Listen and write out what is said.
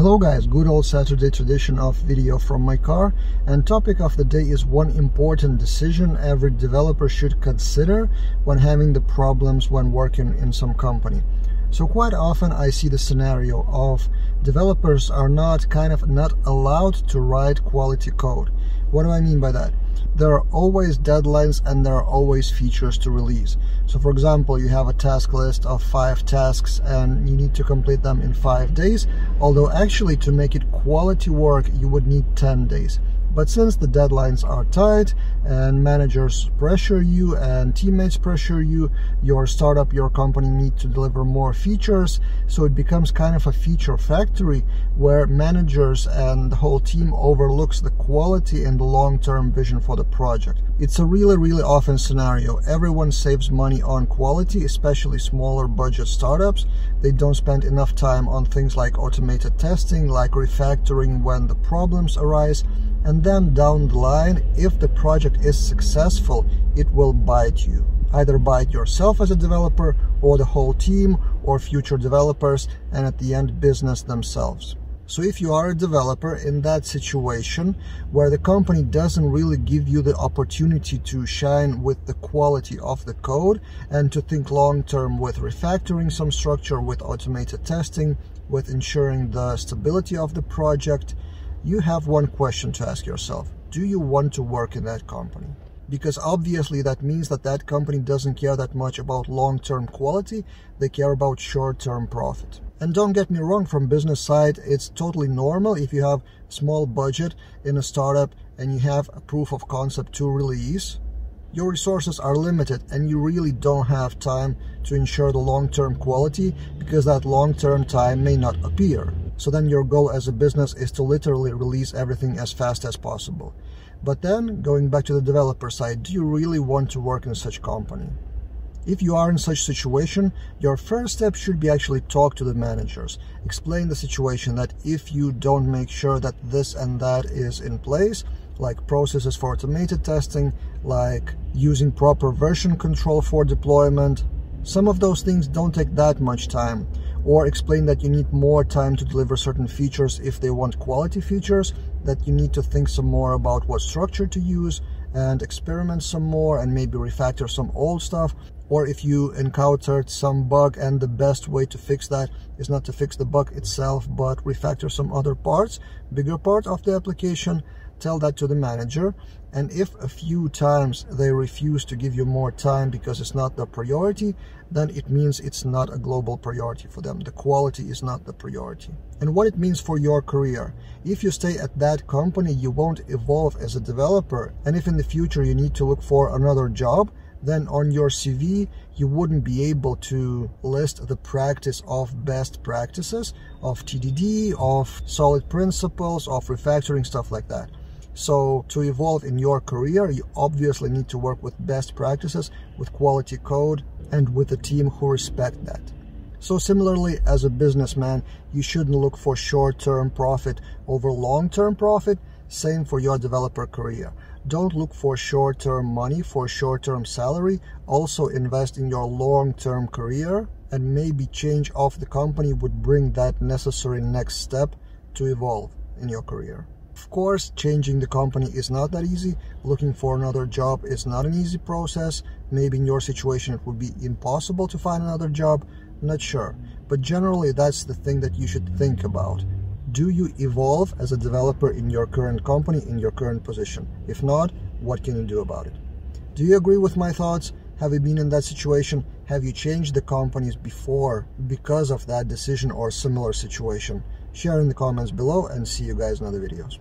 Hello guys, good old Saturday tradition of video from my car and topic of the day is one important decision every developer should consider when having the problems when working in some company. So quite often I see the scenario of developers are not kind of not allowed to write quality code. What do I mean by that? There are always deadlines and there are always features to release. So for example, you have a task list of five tasks and you need to complete them in five days, although actually to make it quality work, you would need 10 days. But since the deadlines are tight and managers pressure you and teammates pressure you, your startup, your company need to deliver more features. So it becomes kind of a feature factory where managers and the whole team overlooks the quality and the long-term vision for the project. It's a really, really often scenario. Everyone saves money on quality, especially smaller budget startups. They don't spend enough time on things like automated testing, like refactoring when the problems arise and then down the line if the project is successful it will bite you. Either bite yourself as a developer or the whole team or future developers and at the end business themselves. So if you are a developer in that situation where the company doesn't really give you the opportunity to shine with the quality of the code and to think long term with refactoring some structure, with automated testing, with ensuring the stability of the project, you have one question to ask yourself. Do you want to work in that company? Because obviously that means that that company doesn't care that much about long-term quality, they care about short-term profit. And don't get me wrong, from business side, it's totally normal if you have small budget in a startup and you have a proof of concept to release, your resources are limited and you really don't have time to ensure the long-term quality because that long-term time may not appear. So then your goal as a business is to literally release everything as fast as possible. But then, going back to the developer side, do you really want to work in such company? If you are in such situation, your first step should be actually talk to the managers. Explain the situation that if you don't make sure that this and that is in place, like processes for automated testing, like using proper version control for deployment, some of those things don't take that much time or explain that you need more time to deliver certain features if they want quality features, that you need to think some more about what structure to use and experiment some more and maybe refactor some old stuff. Or if you encountered some bug and the best way to fix that is not to fix the bug itself but refactor some other parts bigger part of the application tell that to the manager and if a few times they refuse to give you more time because it's not the priority then it means it's not a global priority for them. The quality is not the priority. And what it means for your career. If you stay at that company you won't evolve as a developer. And if in the future you need to look for another job then on your CV you wouldn't be able to list the practice of best practices of TDD, of solid principles, of refactoring, stuff like that. So to evolve in your career, you obviously need to work with best practices, with quality code, and with a team who respect that. So similarly, as a businessman, you shouldn't look for short-term profit over long-term profit. Same for your developer career. Don't look for short-term money, for short-term salary. Also invest in your long-term career and maybe change of the company would bring that necessary next step to evolve in your career. Of course, changing the company is not that easy. Looking for another job is not an easy process. Maybe in your situation it would be impossible to find another job. Not sure. But generally, that's the thing that you should think about do you evolve as a developer in your current company, in your current position? If not, what can you do about it? Do you agree with my thoughts? Have you been in that situation? Have you changed the companies before because of that decision or similar situation? Share in the comments below and see you guys in other videos.